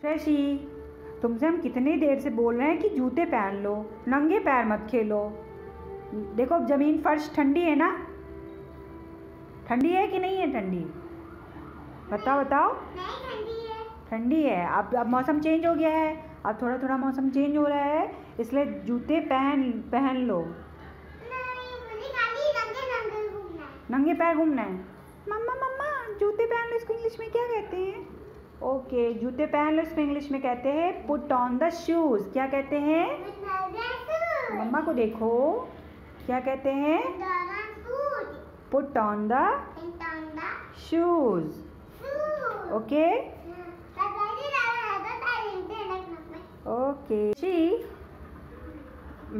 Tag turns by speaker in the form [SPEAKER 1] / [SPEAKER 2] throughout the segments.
[SPEAKER 1] श्रेशी तुमसे हम कितनी देर से बोल रहे हैं कि जूते पहन लो नंगे पैर मत खेलो। देखो ज़मीन फर्श ठंडी है ना? ठंडी है कि नहीं है ठंडी? बताओ बताओ।
[SPEAKER 2] ठंडी है।
[SPEAKER 1] अब अब मौसम चेंज हो गया है। अब थोड़ा थोड़ा मौसम चेंज हो रहा है इसलिए जूते पहन पहन लो।
[SPEAKER 2] नंगे
[SPEAKER 1] पैर घूमना है? मम्मा मम्मा जूते पहन लो इसको इंग्लिश में क्या कहते हैं? ओके जूते पहन लो इसको इंग्लिश में कहते हैं पुट ऑन द शूज़ क्या कहते हैं? मम्मा को देखो. क्या कहते हैं? Put on the shoes okay okay जी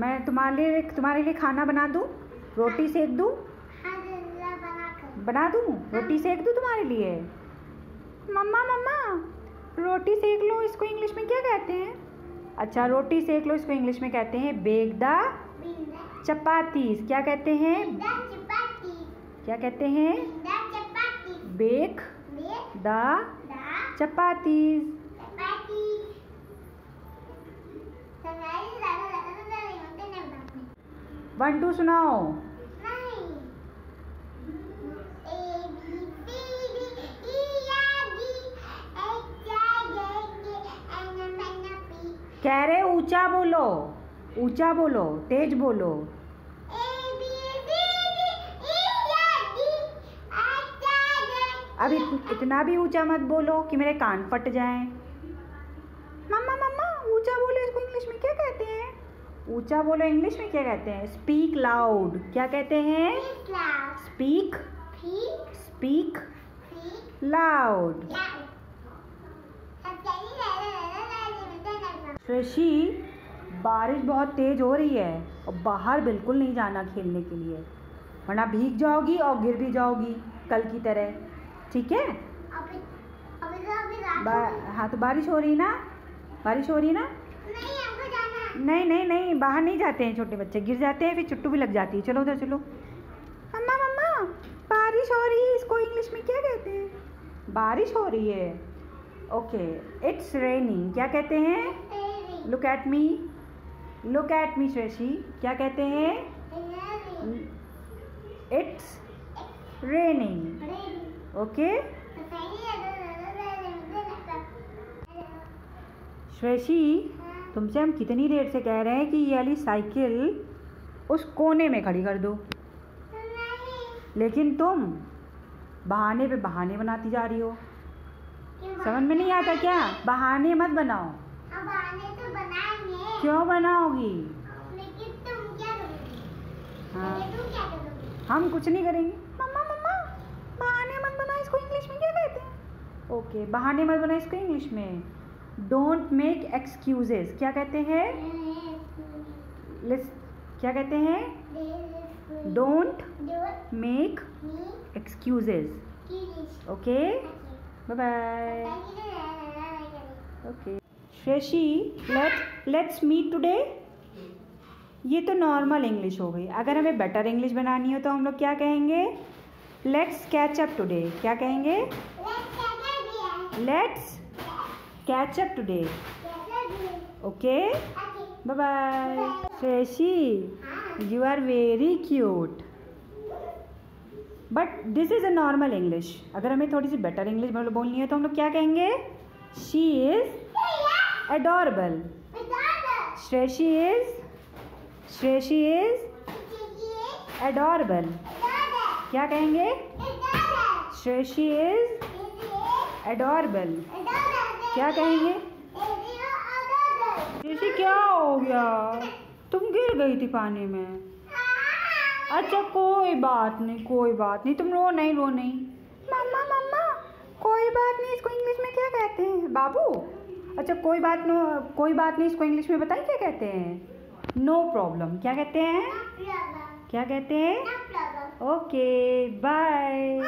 [SPEAKER 1] मैं तुम्हारे लिए तुम्हारे लिए खाना बना दूँ? रोटी सेक दूँ? बना दूँ? रोटी सेक दूँ तुम्हारे लिए? मम्मा मम्मा, रोटी सेक लो, इसको इंग्लिश में क्या कहते हैं? अच्छा रोटी सेक लो, इसको इंग्लिश में कहते हैं बेक द चपातीस क्या कहते हैं? क्या कहते हैं? Bake the chapatis one two सुनाओ। कह रहे ऊँचा बोलो ऊँचा बोलो तेज बोलो। अब इत- इतना भी ऊँचा मत बोलो कि मेरे कान फट जाएँ। मम्मा मम्मा ऊँचा बोलो इसको इंग्लिश में क्या कहते हैं? ऊँचा बोलो इंग्लिश में क्या कहते हैं? स्पीक लाउड क्या कहते हैं? स्पीक स्पीक लाउड ऋषि बारिश बहुत तेज हो रही है और बाहर बिल्कुल नहीं जाना खेलने के लिए। वरना भीग जाओगी और गिर भी जाओगी कल की तरह। ठीक है? हाँ तो बारिश हो रही ना? बारिश हो रही ना? नहीं नहीं नहीं बाहर नहीं जाते हैं छोटे बच्चे। गिर जाते हैं फिर चुट्टू भी लग जाती है। चलो उधर चलो। मम्मा मम्मा बारिश हो रही है। इसको इंग्लिश में क्या कहते हैं? बारिश हो रही है। ओके इट्स रेनिंग क्या कहते हैं? Look at me look at me Shreshi क्या कहते हैं? इट्स रेनिंग ओके श्रेशी तुमसे हम कितनी देर से कह रहे हैं कि ये वाली साइकिल उस कोने में खड़ी कर दो। लेकिन तुम बहाने पे बहाने बनाती जा रही हो। समझ में नहीं आता क्या? बहाने मत बनाओ
[SPEAKER 2] अब आने तो बनाएँगे
[SPEAKER 1] क्यों बनाओगी?
[SPEAKER 2] लेकिन तुम क्या करोगी?
[SPEAKER 1] हाँ। हम कुछ नहीं करेंगे। मम्मा मम्मा बहाने मत बना इसको इंग्लिश में क्या कहते हैं? ओके बहाने मत बना इसको इंग्लिश में। डोंट मेक एक्सक्यूजेस क्या कहते हैं? क्या कहते हैं? Don't make excuses okay bye bye okay Shreshi let let's meet today ये तो नॉर्मल इंग्लिश हो गई। अगर हमें बेटर इंग्लिश बनानी हो तो हम लोग क्या कहेंगे? लेट्स कैच अप टुडे क्या कहेंगे? Let's catch up today okay bye bye you are very cute but this is a normal English अगर हमें थोड़ी सी बेटर इंग्लिश बोलनी है तो हम लोग क्या कहेंगे? She is adorable Shreshi is Shreshi is adorable क्या कहेंगे? श्रेशी इज़ अडोरेबल क्या कहेंगे? श्रेशी क्या हो गया? तुम गिर गई थी पानी में। अच्छा कोई बात नहीं, कोई बात नहीं। तुम रो नहीं रो नहीं। मम्मा मम्मा, कोई बात नहीं, इसको इंग्लिश में क्या कहते हैं? बाबू? अच्छा कोई बात नो कोई बात नहीं इसको इंग्लिश में बताइए क्या कहते हैं? नो प्रॉब्लम क्या कहते हैं? क्या कहते हैं? Okay bye